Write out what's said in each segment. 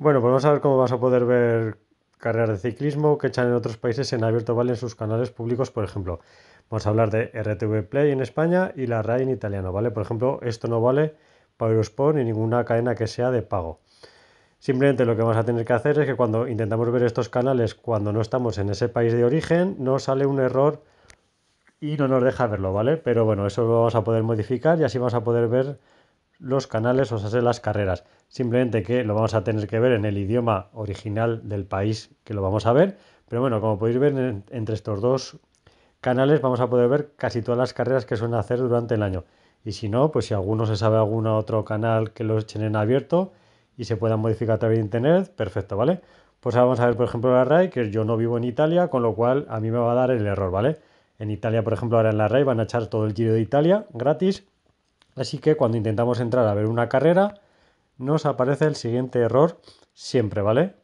Bueno, pues vamos a ver cómo vas a poder ver carreras de ciclismo que echan en otros países en abierto vale en sus canales públicos, por ejemplo. Vamos a hablar de RTV Play en España y la RAI en italiano, ¿vale? Por ejemplo, esto no vale para Eurosport ni ninguna cadena que sea de pago. Simplemente lo que vamos a tener que hacer es que cuando intentamos ver estos canales cuando no estamos en ese país de origen, nos sale un error y no nos deja verlo, ¿vale? Pero bueno, eso lo vamos a poder modificar y así vamos a poder ver los canales, o sea, las carreras. Simplemente que lo vamos a tener que ver en el idioma original del país que lo vamos a ver. Pero bueno, como podéis ver, entre estos dos canales vamos a poder ver casi todas las carreras que suelen hacer durante el año. Y si no, pues si alguno se sabe algún otro canal que lo echen en abierto y se puedan modificar a través de internet, perfecto, ¿vale? Pues ahora vamos a ver, por ejemplo, la RAI, que yo no vivo en Italia, con lo cual a mí me va a dar el error, ¿vale? En Italia, por ejemplo, ahora en la RAI van a echar todo el Giro de Italia gratis Así que cuando intentamos entrar a ver una carrera, nos aparece el siguiente error siempre, ¿vale?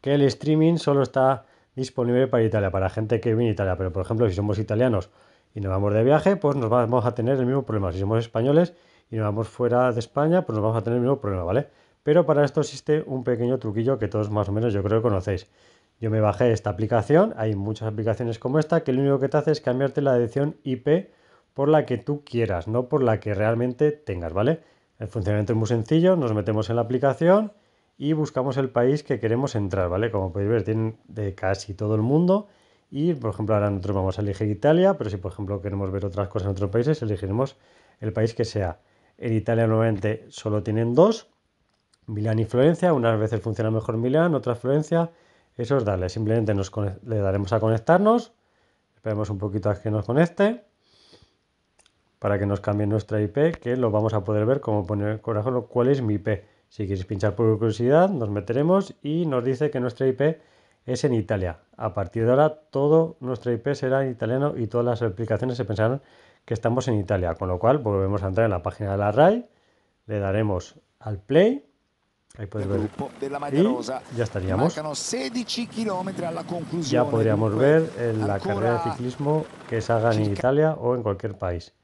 Que el streaming solo está disponible para Italia, para gente que viene a Italia. Pero, por ejemplo, si somos italianos y nos vamos de viaje, pues nos vamos a tener el mismo problema. Si somos españoles y nos vamos fuera de España, pues nos vamos a tener el mismo problema, ¿vale? Pero para esto existe un pequeño truquillo que todos más o menos yo creo que conocéis. Yo me bajé esta aplicación, hay muchas aplicaciones como esta, que lo único que te hace es cambiarte la dirección IP por la que tú quieras, no por la que realmente tengas, ¿vale? El funcionamiento es muy sencillo, nos metemos en la aplicación y buscamos el país que queremos entrar, ¿vale? Como podéis ver, tienen de casi todo el mundo y, por ejemplo, ahora nosotros vamos a elegir Italia, pero si, por ejemplo, queremos ver otras cosas en otros países, elegiremos el país que sea. En Italia nuevamente solo tienen dos, Milán y Florencia, unas veces funciona mejor Milán, otras Florencia, eso es darle, simplemente nos le daremos a conectarnos, esperemos un poquito a que nos conecte para que nos cambie nuestra IP, que lo vamos a poder ver como poner, por ejemplo, cuál es mi IP. Si queréis pinchar por curiosidad, nos meteremos y nos dice que nuestra IP es en Italia. A partir de ahora, todo nuestra IP será en italiano y todas las aplicaciones se pensarán que estamos en Italia. Con lo cual, volvemos a entrar en la página de la RAI, le daremos al play. Ahí podéis ver. Y ya estaríamos. Ya podríamos ver la carrera de ciclismo que se haga en Italia o en cualquier país.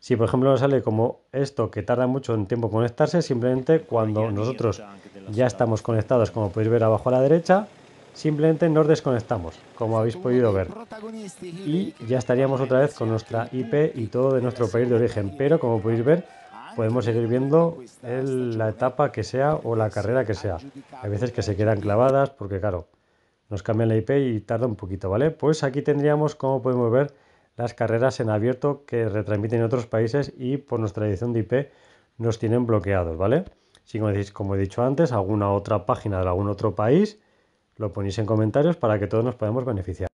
Si por ejemplo nos sale como esto que tarda mucho en tiempo conectarse, simplemente cuando nosotros ya estamos conectados, como podéis ver abajo a la derecha, simplemente nos desconectamos, como habéis podido ver. Y ya estaríamos otra vez con nuestra IP y todo de nuestro país de origen. Pero como podéis ver, podemos seguir viendo la etapa que sea o la carrera que sea. Hay veces que se quedan clavadas porque claro, nos cambian la IP y tarda un poquito, ¿vale? Pues aquí tendríamos, como podemos ver, las carreras en abierto que retransmiten en otros países y por nuestra edición de IP nos tienen bloqueados, ¿vale? Si como, he dicho antes, alguna otra página de algún otro país, lo ponéis en comentarios para que todos nos podamos beneficiar.